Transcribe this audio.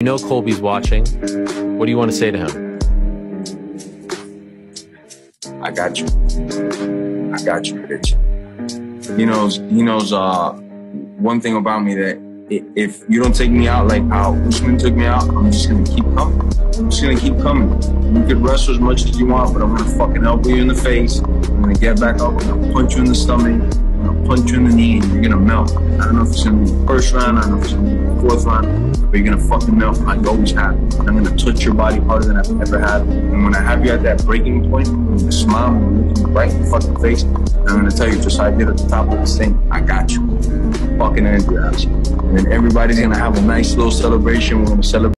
You know Colby's watching. What do you want to say to him? I got you. I got you, bitch. He knows. He knows. Uh, one thing about me that if you don't take me out like how Usman took me out, I'm just gonna keep coming. I'm just gonna keep coming. You could wrestle as much as you want, but I'm gonna fucking elbow you in the face. I'm gonna get back up. And I'm gonna punch you in the stomach. I'm gonna punch you in the gonna melt. I don't know if it's gonna be the first round. I don't know if it's gonna be the fourth round, but you're gonna fucking melt like you always have. I'm gonna touch your body harder than I've ever had. And when I have you at that breaking point, I'm gonna smile. I'm gonna look you right in the fucking face. And I'm gonna tell you just how I did at the top of the thing. I got you. Fucking your ass. And then everybody's gonna have a nice little celebration. We're gonna celebrate.